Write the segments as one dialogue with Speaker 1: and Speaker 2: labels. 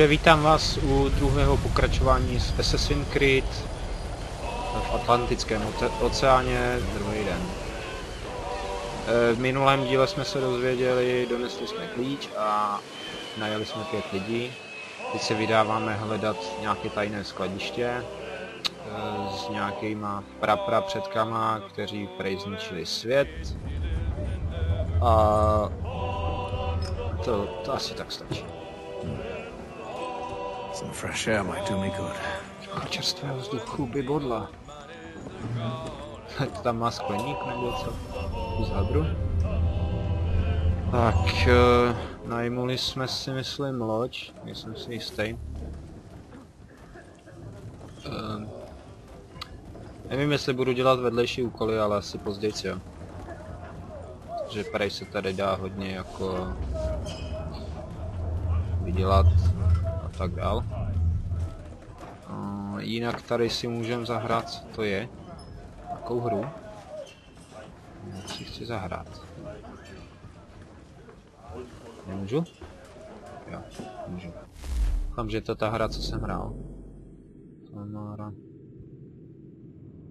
Speaker 1: Takže vítám vás u druhého pokračování z Assassin's Creed v Atlantickém oce- oceáně druhý den. E, V minulém díle jsme se dozvěděli, donesli jsme klíč a najeli jsme pět lidí. Teď se vydáváme hledat nějaké tajné skladiště e, s nějakýma prapra předkama, kteří prej zničili svět. A to, to asi tak stačí.
Speaker 2: Some fresh air might do me good.
Speaker 1: Čerstvého vzduchu by bodla. To tam má skleník nebo co? Z? Tak, uh, najmuli jsme si, myslím, loď, nejsem si jistý. Uh, nevím, jestli budu dělat vedlejší úkoly, ale asi později, jo. Že prej se tady dá hodně jako vydělat a tak dál. Jinak tady si můžeme zahrát, co to je. Jakou hru? Já si chci zahrát. Nemůžu? Jo, můžu. Doufám, že je to ta hra, co jsem hrál. Tamara.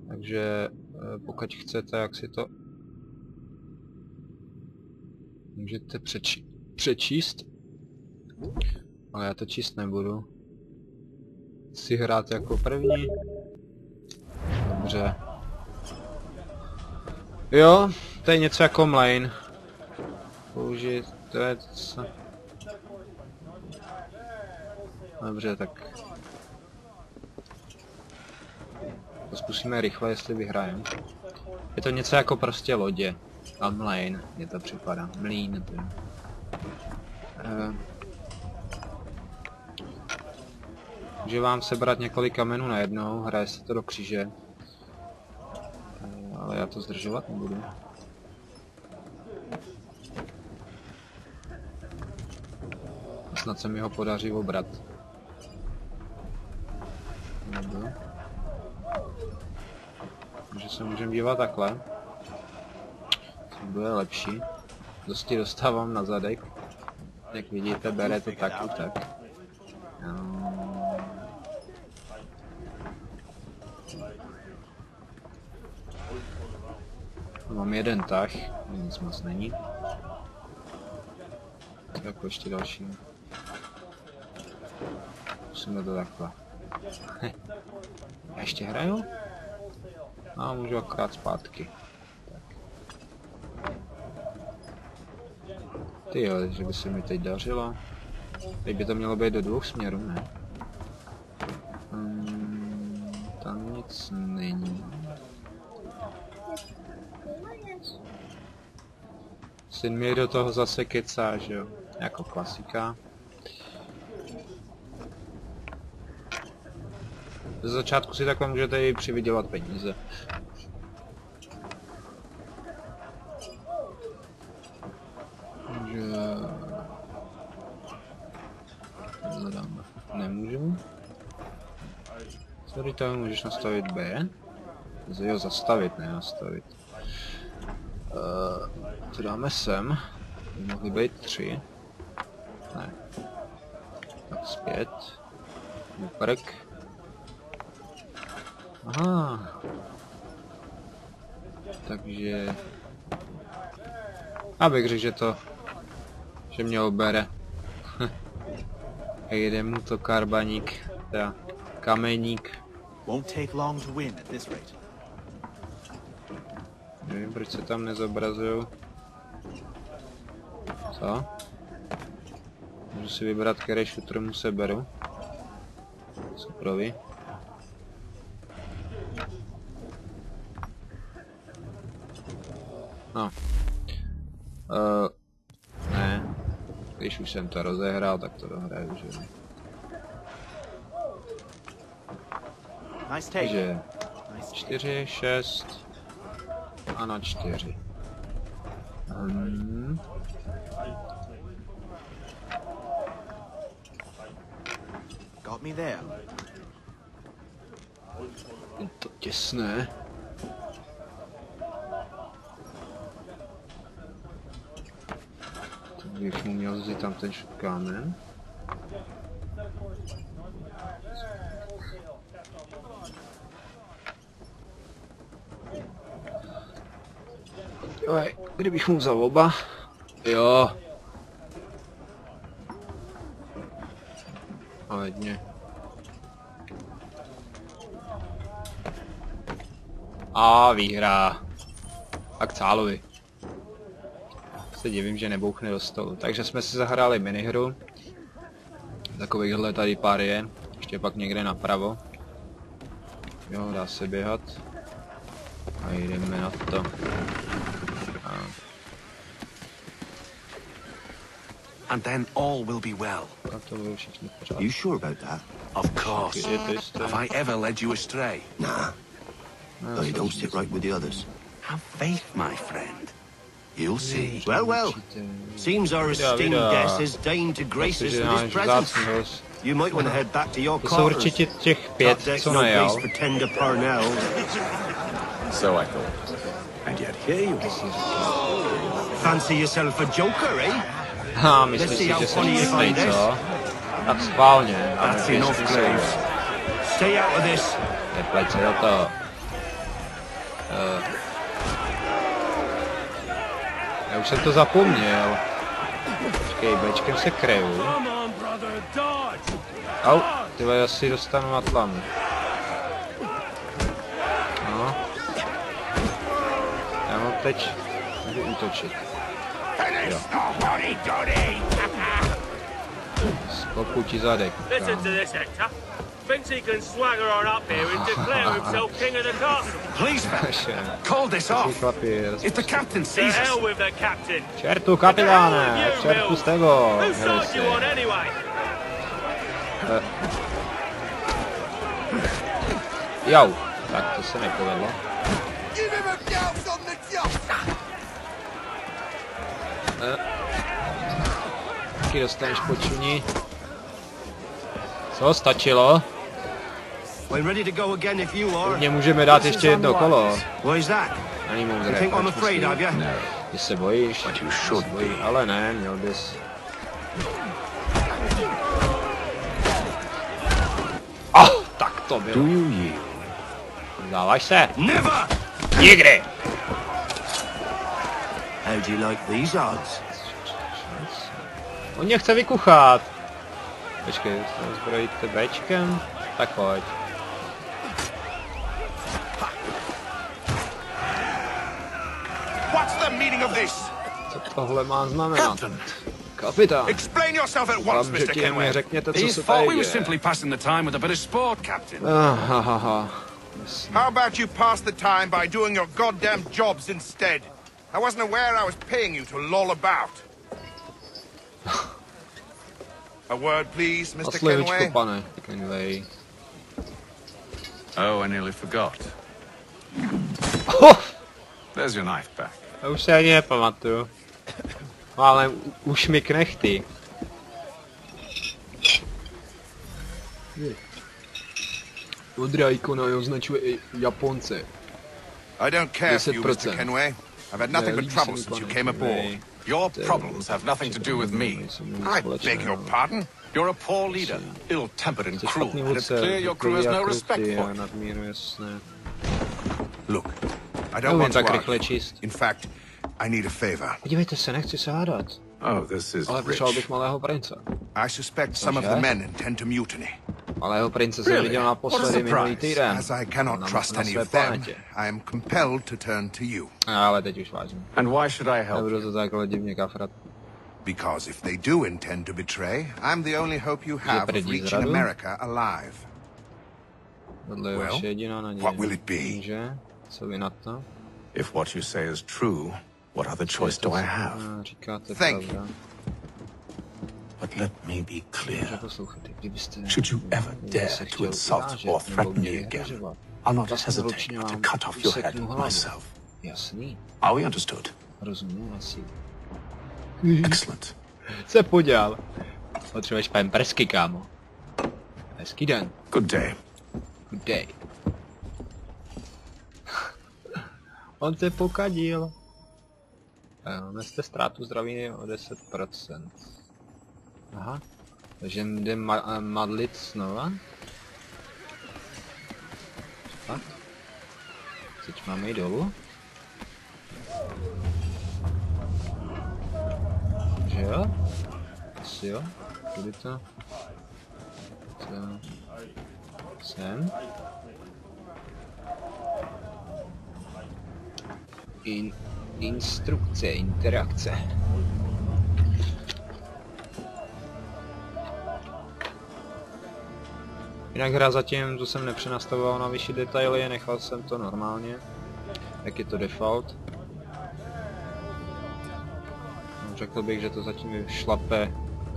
Speaker 1: Takže eh, pokud chcete, jak si to můžete přeči přečíst. Ale já to číst nebudu. Si hrát jako první. Dobře. Jo, to je něco jako mlane. Použít, to je co... Dobře, tak... To zkusíme rychle, jestli vyhrajeme. Je to něco jako prostě lodě. A mlane, mě to připadá. Mlín. Uh, Může vám sebrat několik kamenů najednou, hraje se to do kříže. Eh, Ale já to zdržovat nebudu. Snad se mi ho podaří obrat. Nebo. Takže se můžeme dívat takhle. To bude lepší. Dosti dostávám na zadek. Jak vidíte, bere to tak tak. Mám jeden tah, nic moc není. Jako ještě další. Musíme to takhle. Já ještě hraju? A můžu akorát zpátky. Tak. Ty jo, že by se mi teď dařilo. Teď by to mělo být do dvou směrů, ne? Hmm, tam nic není. Syn mi do toho zase kecá, že jo? Jako klasika. Ze začátku si takhle můžete i přivydělat peníze. Takže... Hledáme. Nemůžu. Sorry, to můžeš nastavit B. Jo, zastavit, ne nastavit. Uh, to dáme sem. Mohly být tři. Ne. Tak zpět. Úprk. Aha. Takže... Abych řekl, že to... Že mě obere. A jede mu to karbaník. Teda kameník.
Speaker 2: Won't take long to win at this rate.
Speaker 1: Nevím, proč se tam nezobrazují. Co? Můžu si vybrat, který šutr mu se beru. Suprovi. No. Uh, ne. Když už jsem to rozehrál, tak to dohraju, že jo.
Speaker 2: Nice take.
Speaker 1: Takže
Speaker 2: Nice take.
Speaker 1: 4, 6 a na 4. Hmm.
Speaker 2: Got me there.
Speaker 1: Je to těsné. Tak bych mu měl vzít tam ten kámen. Joj, kdybych mu vzal oba. Jo. A vedně. A výhra. A k cálovi. Se divím, že nebouchne do stolu. Takže jsme si zahráli minihru. Takovýchhle tady pár je. Ještě pak někde napravo. Jo, dá se běhat. A jdeme na to.
Speaker 3: And then all will be well.
Speaker 1: a to bylo všichni pořád.
Speaker 4: You sure about that?
Speaker 3: Of course.
Speaker 1: Je to jisté.
Speaker 3: Have I ever led you astray?
Speaker 4: Nah. Though you don't sit right with the others.
Speaker 3: Have faith, my friend. You'll see.
Speaker 4: Well, well. Seems our
Speaker 1: Vida,
Speaker 4: esteemed guest has deigned to grace us with his presence. You might want to head back to your
Speaker 1: To
Speaker 4: quarters.
Speaker 1: určitě těch pět,
Speaker 4: That deck's
Speaker 1: co
Speaker 4: no
Speaker 1: nejel.
Speaker 4: place for tender Parnell.
Speaker 3: So I thought. And yet here you are.
Speaker 4: Fancy yourself a joker, eh?
Speaker 1: Ha, myslíš si, že
Speaker 4: find this.
Speaker 1: co? Tak schválně. aby
Speaker 4: enough,
Speaker 1: jsou-
Speaker 4: Graves. Stay out of this.
Speaker 1: Nepleť se do toho. Uh. Já už jsem to zapomněl. Počkej, Bčkem se kreju. Au, tyhle já si dostanu na tlamu. No. Já mám teď můžu útočit. Jo. Skopu ti zadek.
Speaker 5: Listen to this, Hector. Thinks he can swagger on up here and declare himself king of the castle.
Speaker 3: Please, man.
Speaker 1: Kámo.
Speaker 3: Call this off. If the captain sees us.
Speaker 5: hell with the captain.
Speaker 1: Čertu, kapitáne! Čertu z
Speaker 5: you on anyway?
Speaker 1: Jau, tak to se nepovedlo. Taky dostaneš počuní. Co, stačilo? Mě můžeme dát ještě jedno kolo. Není
Speaker 4: You
Speaker 1: moudré. Ty se bojíš? Se. Ale ne, měl bys. Ah, tak to bylo. Dáváš se? Nikdy!
Speaker 4: How do you like these odds?
Speaker 1: On mě chce vykuchat. Počkej, se zbrojit Bčkem? Tak pojď.
Speaker 6: What's the meaning of this?
Speaker 1: Co tohle má znamenat?
Speaker 3: Captain.
Speaker 1: Kapitán.
Speaker 6: Explain yourself at once, Mr.
Speaker 1: ti mi
Speaker 6: Kenway.
Speaker 1: řekněte, co se
Speaker 3: thought
Speaker 1: tady
Speaker 3: we were
Speaker 1: děje.
Speaker 3: simply passing the time with a bit of sport, Captain.
Speaker 1: Ha, ha, ha.
Speaker 6: How about you pass the time by doing your goddamn jobs instead? I wasn't aware I was paying you to loll about. A word, please, Mr. Kenway.
Speaker 1: pane. Kenway.
Speaker 3: Oh, I nearly forgot.
Speaker 1: Oh,
Speaker 3: There's your knife back.
Speaker 1: já už se ani nepamatuju. Ale u- už mi knechty. Modrá ikona označuje i Japonce.
Speaker 6: I don't care for you, Mr.
Speaker 1: 10%.
Speaker 6: Kenway. I've had nothing but trouble since you came aboard.
Speaker 3: Your problems have nothing to do with me.
Speaker 6: I beg your pardon?
Speaker 3: You're a poor leader, ill-tempered and cruel, and it's clear your crew has no respect for you.
Speaker 6: Look, I don't want to argue. In fact, I need a favor.
Speaker 1: Podívejte se, nechci se hádat.
Speaker 3: Oh, this is rich.
Speaker 1: bych malého prince.
Speaker 6: I suspect some of the men intend to mutiny.
Speaker 1: Malého prince jsem viděl naposledy minulý týden.
Speaker 6: As I cannot trust any of them. I am compelled to turn to you.
Speaker 1: Ale teď už vážně.
Speaker 3: And why should I help?
Speaker 1: Nebudu to takhle divně kafrat.
Speaker 6: Because if they do intend to betray, I'm the only hope you have of reaching? America alive. Well, what will it be?
Speaker 1: Že? Co vy na to?
Speaker 3: If what you say is true, what other choice do I have?
Speaker 6: Thank
Speaker 1: pravda.
Speaker 3: But let me be clear. Should you ever dare to insult or threaten me again, I'll not
Speaker 1: vlastně
Speaker 3: hesitate to cut off your head myself. Are we understood? Excellent.
Speaker 1: Se poděl. Potřebuješ pampersky, kámo. Hezký den.
Speaker 3: Good day.
Speaker 1: Good day. On se pokadil. Eh, Neste ztrátu zdraví o 10%. Aha. Takže jde ma- eh, madlit znova. Fakt? Teď máme jít dolů. Že jo? Asi jo. Kudy to? To... Sem. In, instrukce, interakce. Jinak hra zatím, tu jsem nepřenastavoval na vyšší detaily, nechal jsem to normálně, jak je to default. No, řekl bych, že to zatím šlape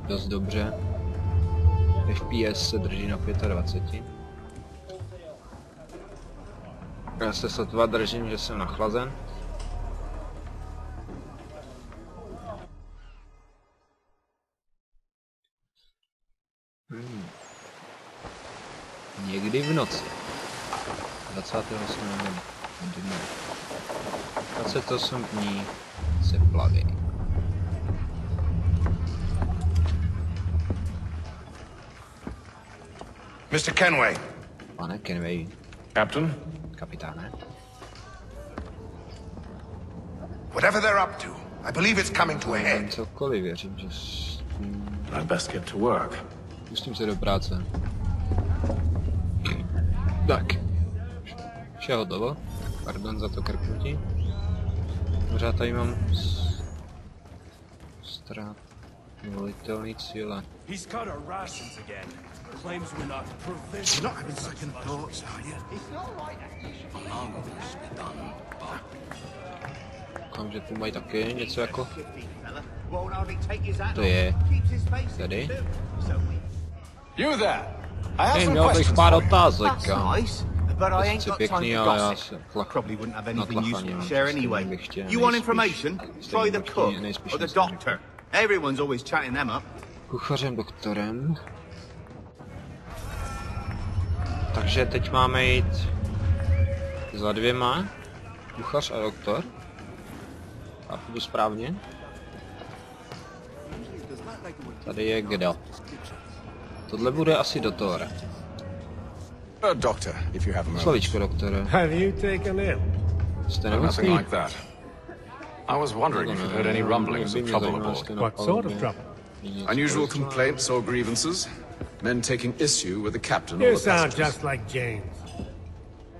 Speaker 1: dost dobře. FPS se drží na 25. Já se sotva držím, že jsem nachlazen.
Speaker 6: Mr. Kenway,
Speaker 1: Pane Kenway,
Speaker 3: Captain?
Speaker 1: kapitáne. Eh?
Speaker 6: whatever they're up to, I believe it's coming to a head.
Speaker 1: Cokoliv, věřím, že s tím
Speaker 3: I'd best get to work.
Speaker 1: pustím se do práce. Tak. Vše hotovo. Pardon za to krknutí. Pořád tady mám ztrát volitelný cíle.
Speaker 5: He's cut our rations again. Claims we're not provisional.
Speaker 2: You're not having second thoughts, are you?
Speaker 1: Koukám, že tu mají taky něco jako... To je... Tady.
Speaker 3: You there! I have
Speaker 1: Hej,
Speaker 3: some
Speaker 1: měl bych pár
Speaker 3: you.
Speaker 1: otázek, kam.
Speaker 7: nice, but I ain't
Speaker 1: Sice
Speaker 7: got time
Speaker 1: pěkný, ale já se tlach...
Speaker 7: Probably wouldn't have
Speaker 1: na
Speaker 7: anything
Speaker 1: tlachání
Speaker 7: useful to
Speaker 1: mám,
Speaker 7: share
Speaker 1: stejně
Speaker 7: anyway.
Speaker 1: bych chtěl
Speaker 7: You want information? Try the cook or the doctor. Everyone's always chatting them up.
Speaker 1: kuchařem, doktorem. Takže teď máme jít za dvěma. Kuchař a doktor. A půjdu správně. Tady je kdo. Tohle bude asi doktor.
Speaker 3: Uh, doctor, if you have a moment.
Speaker 1: Slovíčko, doktore.
Speaker 8: Have you taken ill?
Speaker 1: Jste
Speaker 3: nothing
Speaker 1: nemocný?
Speaker 3: like that. I was wondering if you'd heard any rumblings of trouble aboard.
Speaker 8: What sort of trouble?
Speaker 3: Unusual complaints or grievances? Men taking issue with the captain or
Speaker 8: You sound
Speaker 3: passengers?
Speaker 8: just like James.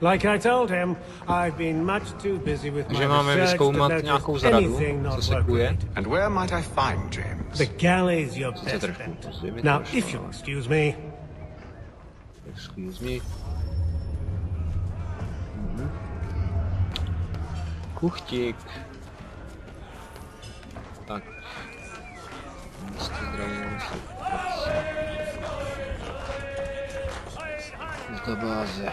Speaker 8: Like I told him, I've been much too busy with my
Speaker 1: Takže máme
Speaker 8: research to
Speaker 1: nějakou
Speaker 8: notice
Speaker 1: zradu,
Speaker 8: anything
Speaker 1: co
Speaker 8: not
Speaker 1: se
Speaker 8: work
Speaker 1: kuje.
Speaker 3: And where might I find James?
Speaker 8: The galley's your
Speaker 1: se
Speaker 8: best bet. Now, if you'll excuse me,
Speaker 1: Excuse me. Mhm. Kuchtík. Tak. Zdravím se. Z databáze.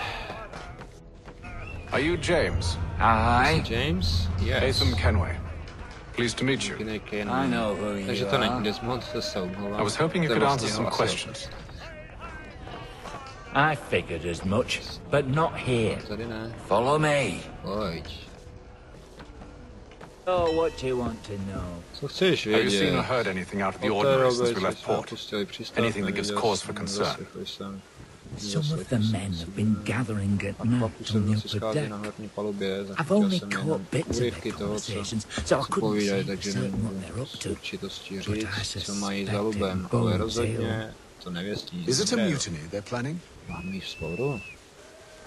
Speaker 3: Are you James?
Speaker 9: Aye,
Speaker 1: James? Yes.
Speaker 3: Nathan Kenway. Pleased to meet you.
Speaker 9: I know who you are.
Speaker 1: není Desmond, to se omlouvám.
Speaker 3: I was hoping you could answer some questions.
Speaker 9: I figured as much, but not here.
Speaker 1: otec. Tady ne.
Speaker 9: Follow me. Oh, what do you want to know?
Speaker 3: Have you seen or heard anything out of the ordinary since we left port? Anything that gives cause for concern?
Speaker 1: Nezaslechl jsem.
Speaker 9: Some of the men have been gathering at night on the upper deck.
Speaker 1: na horní palubě,
Speaker 9: I've only caught bits of their conversations, so I couldn't
Speaker 1: povídají,
Speaker 9: say for certain what they're up to. But I
Speaker 1: říct, co mají za
Speaker 9: suspect
Speaker 1: lubem,
Speaker 9: it
Speaker 1: ale rozhodně to nevěstí.
Speaker 3: Is it a mutiny they're planning?
Speaker 1: Máme jí vzpouru?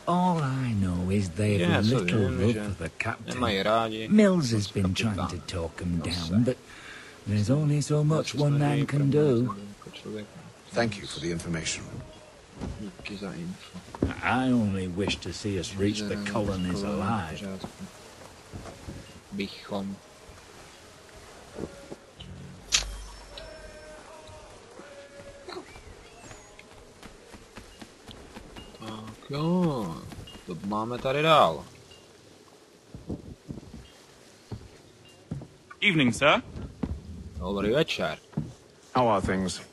Speaker 9: All I know is they've
Speaker 1: Yeah, so
Speaker 9: little
Speaker 1: vím,
Speaker 9: love for the captain. Mills has been trying to talk him down, but there's only so much one man can do.
Speaker 3: Thank you for the information.
Speaker 1: Díky za info.
Speaker 9: I only wish to see us reach the colonies alive.
Speaker 1: pořádku. Bychom. Tak jo, to máme tady dál.
Speaker 10: Evening, sir.
Speaker 1: Dobrý večer.
Speaker 3: How are things?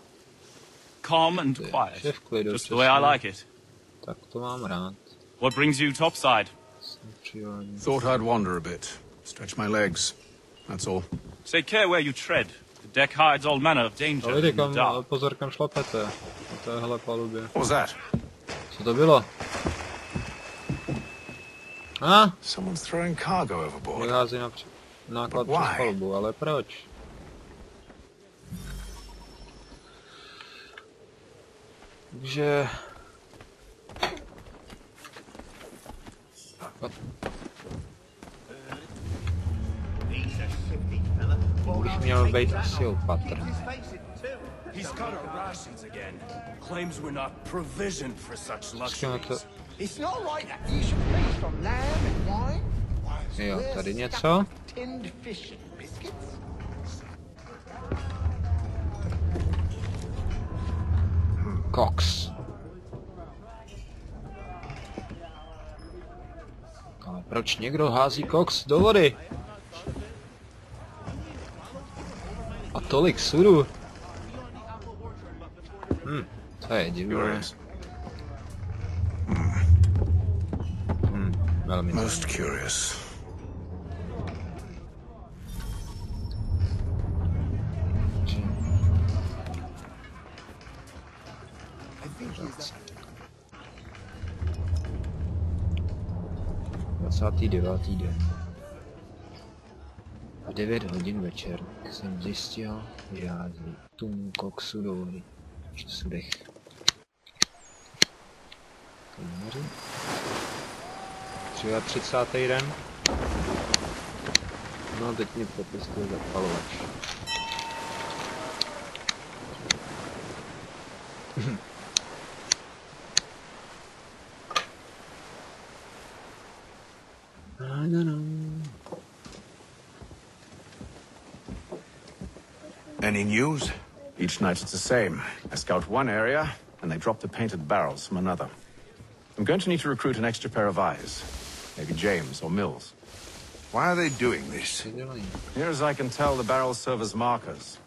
Speaker 10: Calm and quiet.
Speaker 1: Vše v klidu,
Speaker 10: Just the way I like it.
Speaker 1: Tak to mám rád.
Speaker 10: What brings you topside?
Speaker 3: Thought I'd wander a bit. Stretch my legs. That's all.
Speaker 10: Take care where you tread. The deck hides all manner of danger
Speaker 1: Ale lidi,
Speaker 10: in the
Speaker 1: kam,
Speaker 10: dark.
Speaker 1: pozor, kam šlapete. Na téhle palubě.
Speaker 3: What was that?
Speaker 1: Co to bylo? A?
Speaker 3: Someone's throwing cargo overboard.
Speaker 1: Vyhází na při- náklad přes palubu, ale proč? Takže... Bych měl být asi opatrný.
Speaker 2: He's got our rations again. Claims we're not provisioned for such
Speaker 1: Počkejme to...
Speaker 11: It's not right that you should feast on lamb and wine. whilst
Speaker 1: Jo, tady něco.
Speaker 11: Tinned fish and
Speaker 1: Cox. Ale proč někdo hází Cox do vody? A tolik sudu. Hm, to je divné.
Speaker 3: Curious.
Speaker 1: Hm, velmi
Speaker 3: Most curious.
Speaker 1: Dvacátý devátý den. V 9 hodin večer jsem zjistil, že hází tun koksu do vody. Sudech. Komáři. 33. den. No a teď mě popistuje zapalovač.
Speaker 3: Any news? Each night it's the same. I scout one area, and they drop the painted barrels from another. I'm going to need to recruit an extra pair of eyes. Maybe James or Mills.
Speaker 6: Why are they doing this?
Speaker 1: Co?
Speaker 3: Near as I can tell, the barrels serve as markers.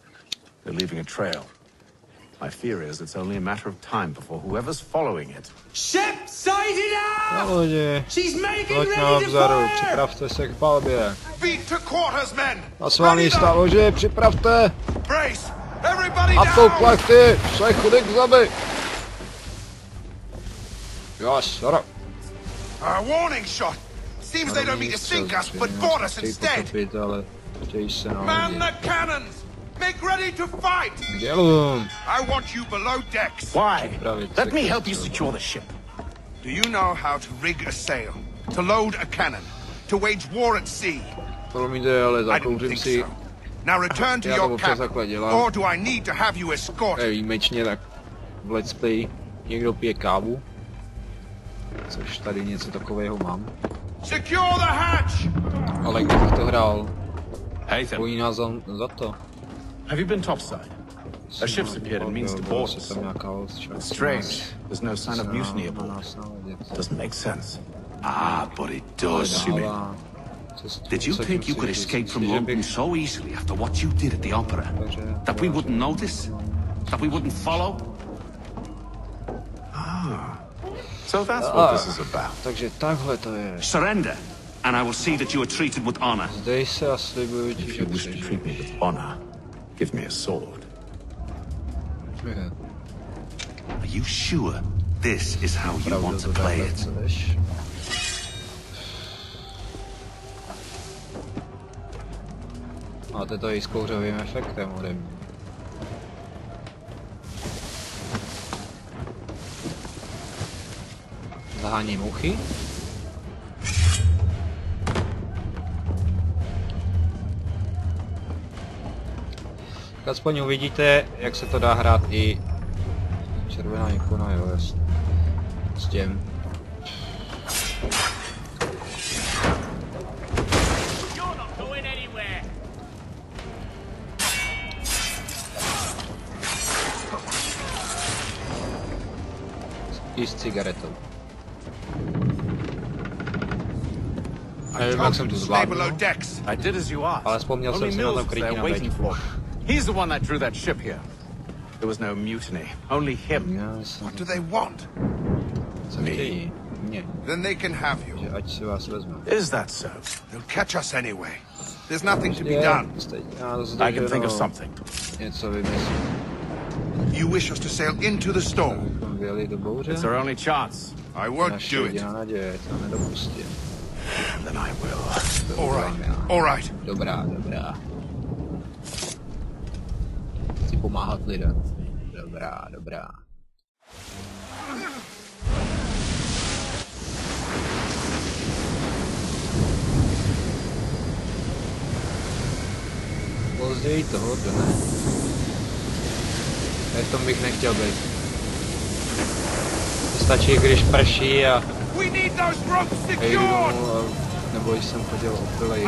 Speaker 3: They're leaving a trail. My fear is it's only a matter of time before whoever's following it.
Speaker 5: Ship sighted
Speaker 1: Na
Speaker 5: out!
Speaker 1: lodi.
Speaker 5: She's making
Speaker 1: Loď na
Speaker 5: ready to
Speaker 1: obzoru,
Speaker 5: fire!
Speaker 1: připravte se k palbě.
Speaker 6: Feet to quarters, men!
Speaker 1: Nasvaný
Speaker 6: Ready
Speaker 1: stav loži, připravte!
Speaker 6: Brace! Everybody
Speaker 1: A tou
Speaker 6: down!
Speaker 1: plachty, se chudy k zemi! Jo, sora.
Speaker 6: A warning shot! Seems they don't mean to sink us, but board us instead!
Speaker 1: Potopit, ale chtějí se na
Speaker 6: Man the cannons! Make ready to fight! I want you below decks.
Speaker 3: Why? Let me help you secure the ship.
Speaker 6: Do you know how to rig a sail? To load a cannon? To wage war at sea?
Speaker 1: Promiňte, ale
Speaker 6: I didn't
Speaker 1: zakouřím
Speaker 6: think so. Now return to your cabin. Or do I need to have you escorted?
Speaker 1: výjimečně tak v Let's Play někdo pije kávu. Což tady něco takového mám.
Speaker 6: Secure the hatch!
Speaker 1: Ale kdybych to hrál,
Speaker 3: Haytham,
Speaker 1: pojí nás za, za to.
Speaker 3: have you been topside? A ship's appeared and means to board us. Strange. There's no sign of mutiny aboard. Doesn't make sense.
Speaker 7: Ah, but it does.
Speaker 1: Dává cestu.
Speaker 7: Did you think you could escape from London so easily after what you did at the opera? That we wouldn't notice? That we wouldn't follow? Ah.
Speaker 3: So that's what this is about.
Speaker 1: Takže takhle to je.
Speaker 7: Surrender, and I will see that you are treated with honor.
Speaker 1: Zdej se a slibuju ti,
Speaker 3: If you wish to treat me with honor, give me a sword.
Speaker 7: Are you sure this is how you want to
Speaker 1: to
Speaker 7: play it?
Speaker 1: Máte to i s kouřovým efektem ode mě. Zahání muchy. Tak aspoň uvidíte, jak se to dá hrát i červená ikona, jo, jasně. S tím.
Speaker 6: You
Speaker 3: asked.
Speaker 1: Ale vzpomněl
Speaker 3: Only
Speaker 1: jsem si na
Speaker 3: Mills
Speaker 1: to
Speaker 3: was
Speaker 1: krytí
Speaker 3: there
Speaker 1: na
Speaker 3: waiting
Speaker 1: bečku.
Speaker 3: for. He's the one that drew that ship here. There was no mutiny. Only him.
Speaker 1: Já jsem
Speaker 6: What do they want?
Speaker 1: co chtějí. Mě,
Speaker 6: Then they can have you.
Speaker 1: že ať si vás vezme.
Speaker 3: Is that so?
Speaker 6: They'll catch us anyway. There's nothing to be
Speaker 1: Je,
Speaker 6: done.
Speaker 1: stejně nás zde
Speaker 3: I can think of
Speaker 1: jenom
Speaker 3: something.
Speaker 1: Něco vymyslím.
Speaker 6: You wish us to sail into the storm.
Speaker 1: Vyjeli do bouře.
Speaker 3: It's our only chance.
Speaker 6: I won't
Speaker 1: Naše
Speaker 6: do it.
Speaker 1: naděje, to nedopustím.
Speaker 3: Then I will.
Speaker 6: All right. All right.
Speaker 1: Dobrá, dobrá. Chci pomáhat lidem. Dobrá, dobrá. Později toho dne. V tom bych nechtěl být. Stačí, když prší a jdu a- nebo jsem chodil opilej.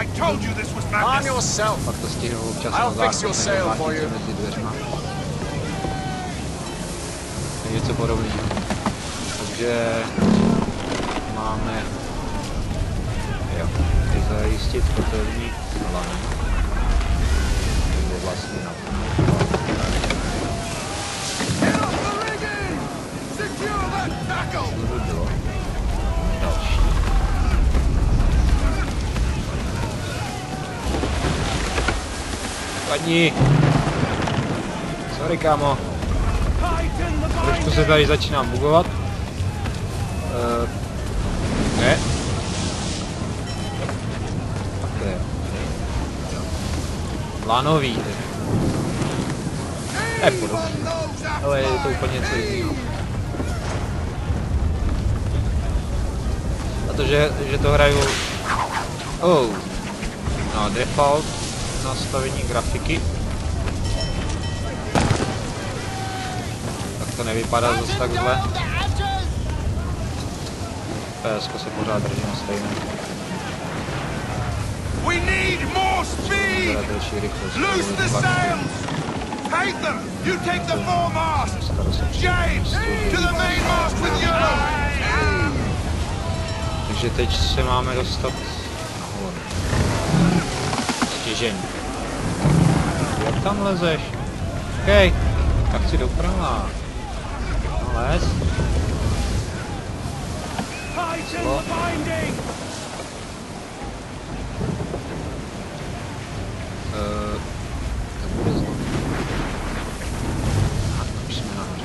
Speaker 1: Pak to stihnu občas na záchod, nebo mezi dveřma. Něco podobného. Takže máme jo, tady zajistit kotelní lany. Nebo vlastně na
Speaker 6: Get off the rigging! Secure
Speaker 1: to. Padni! Sorry, kámo. Trošku se tady začínám bugovat. Uh, ne. Tak to je. Lanový. Je podobný. Ale je to úplně něco jiného. To, že, že to hraju... Oh. No, default nastavení grafiky. Tak to nevypadá zase tak zle. PSko se pořád drží na stejné.
Speaker 6: We need more speed! Loose the sails! Take them! You take the foremast! James, to the mainmast with you!
Speaker 1: Takže teď se máme dostat nahoru. Stěžení. Jak tam lezeš? OK, tak chci doprava. No les. Slo. Eh, to bude znovu. A už jsme nahoře.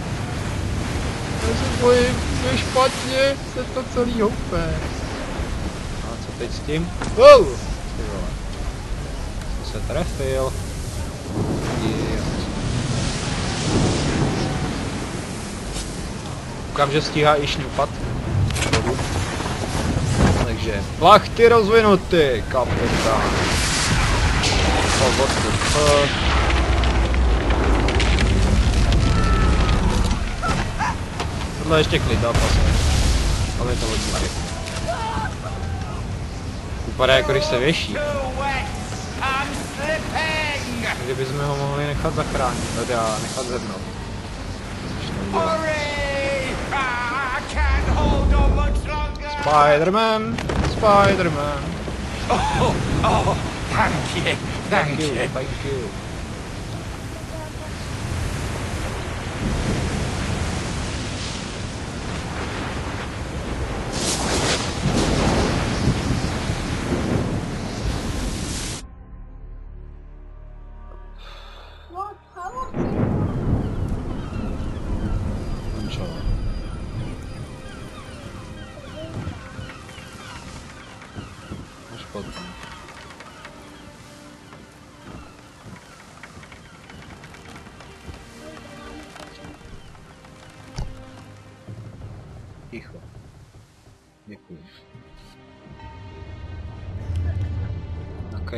Speaker 1: Já se bojím, je špatně, se to celý houpe. Teď s tím? Wow! Ty vole. Jsem se trefil. Koukám, že stíhá i šňupat. Takže plachty rozvinuty, kapitán. Oh, what the fuck? Tohle je ještě klid, pasuje. Ale je to hodně. Vypadá jako když se věší. Kdybychom ho mohli nechat zachránit, teda nechat zednout. Spider-Man, Spider-Man.
Speaker 7: Oh, oh, thank you, thank you.
Speaker 1: thank you.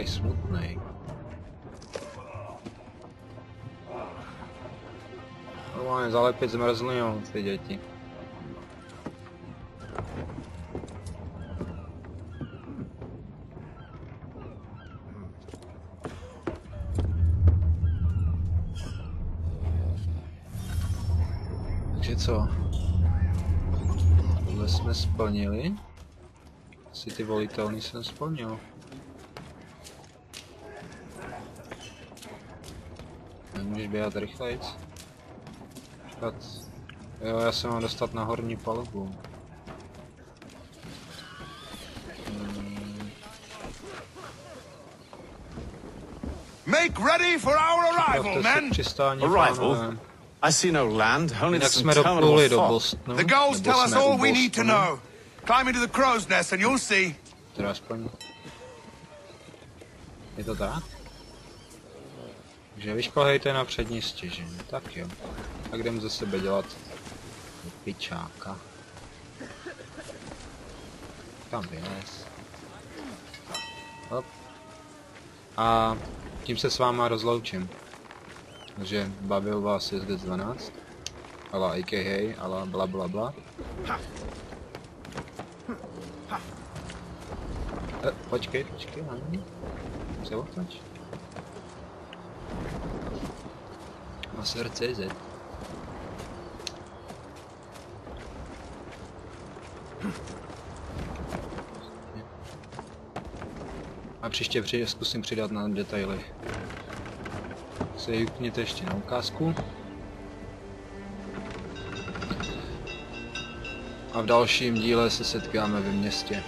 Speaker 1: Jaký smutný. Normálně zalepit zmrzlinou ty děti. Takže co? Tohle jsme splnili. Asi ty volitelný jsem splnil. Nemůžeš běhat rychlejc? Počkat. Jo, já se mám dostat na horní palubu. Hmm.
Speaker 6: Make ready for our arrival,
Speaker 1: Připravte se
Speaker 6: men!
Speaker 3: Arrival? I see no land, only
Speaker 1: dopluli do
Speaker 3: fog.
Speaker 1: Bostonu.
Speaker 6: The goals tell us all we need to know. Climb into the crow's nest and you'll see.
Speaker 1: Teda aspoň... Je to tak? Takže vyšplhejte na přední stěžení. Tak jo. Tak jdem ze sebe dělat pičáka. Tam vylez. Hop. A tím se s váma rozloučím. Takže bavil vás jezdec 12. Ale AKA, ale bla bla bla. E, počkej, počkej, ani. Se otoč. Maser CZ. A příště přijde, zkusím přidat na detaily. Se jukněte ještě na ukázku. A v dalším díle se setkáme ve městě.